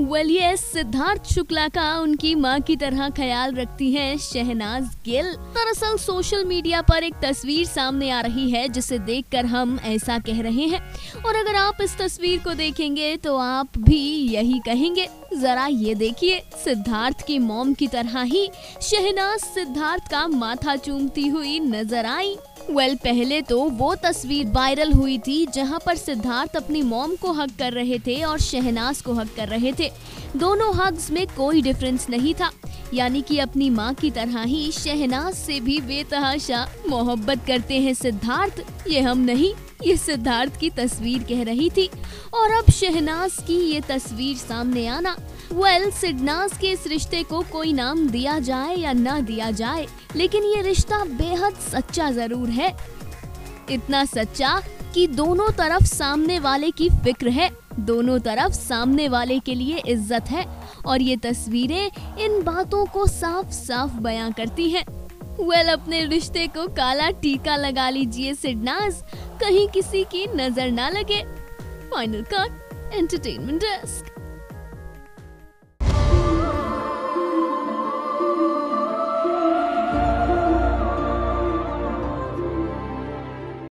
Well ये सिद्धार्थ शुक्ला का उनकी माँ की तरह ख्याल रखती हैं शहनाज गिल। दरअसल सोशल मीडिया पर एक तस्वीर सामने आ रही है, जिसे देखकर हम ऐसा कह रहे हैं। और अगर आप इस तस्वीर को देखेंगे तो आप भी यही कहेंगे, जरा ये देखिए, सिद्धार्थ की मॉम की तरह ही शहनाज सिद्धार्थ का माथा चूमती हुई नज़र आई। वेल well, पहले तो वो तस्वीर वायरल हुई थी जहाँ पर सिद्धार्थ अपनी मॉम को हक कर रहे थे और शहनाज को हक कर रहे थे। दोनों हग्स में कोई डिफरेंस नहीं था। यानी कि अपनी माँ की तरह ही शहनाज से भी बेतहाशा मोहब्बत करते हैं सिद्धार्थ। ये हम नहीं ये सिद्धार्थ की तस्वीर कह रही थी। और अब शहनाज की ये तस्वीर सामने आना। वेल well, सिडनाज के इस रिश्ते को कोई नाम दिया जाए या ना दिया जाए लेकिन ये रिश्ता बेहद सच्चा ज़रूर है। इतना सच्चा कि दोनों तरफ़ सामने वाले की फ़िक्र है दोनों तरफ़ सामने वाले के लिए इज़्ज़त है और ये तस्वीरें इन बातों को साफ़ साफ़ बयां करती हैं। वेल well, अपने रिश्ते को काला टीका लगा लीजिए सिडनाज कहीं किसी की नज़र ना लगे। Final cut entertainment desk